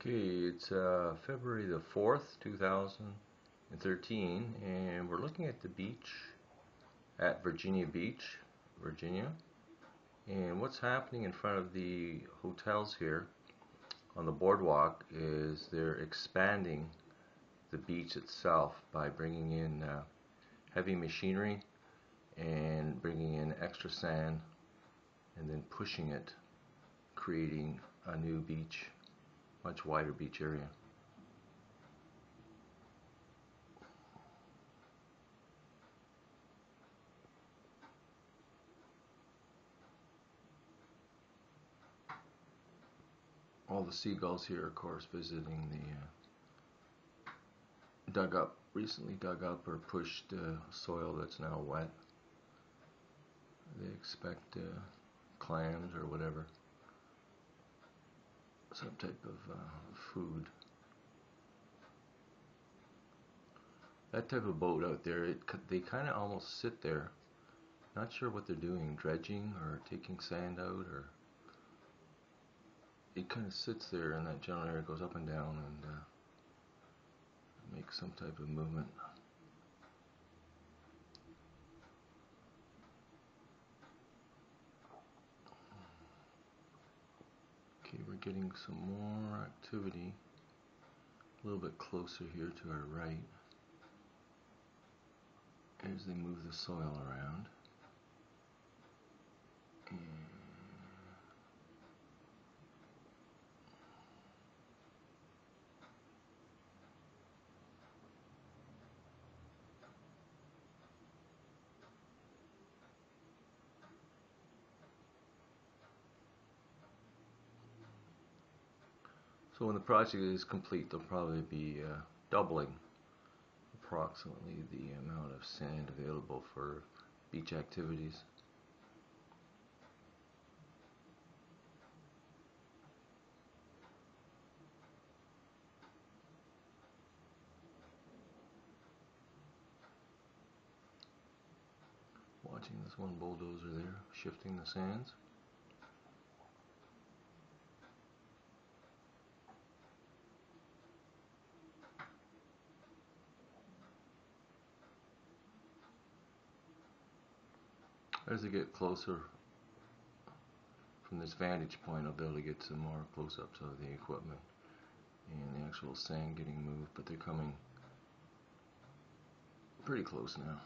Okay, it's uh, February the 4th, 2013, and we're looking at the beach at Virginia Beach, Virginia. And what's happening in front of the hotels here on the boardwalk is they're expanding the beach itself by bringing in uh, heavy machinery and bringing in extra sand and then pushing it, creating a new beach much wider beach area. All the seagulls here, of course, visiting the uh, dug up, recently dug up or pushed uh, soil that's now wet. They expect uh, clams or whatever some type of uh, food. That type of boat out there, it, they kind of almost sit there, not sure what they're doing, dredging or taking sand out, or it kind of sits there and that general area goes up and down and uh, makes some type of movement. Okay, we're getting some more activity a little bit closer here to our right as they move the soil around. And So when the project is complete, they'll probably be uh, doubling approximately the amount of sand available for beach activities. Watching this one bulldozer there, shifting the sands. As I get closer from this vantage point, I'll be able to get some more close-ups of the equipment and the actual sand getting moved, but they're coming pretty close now.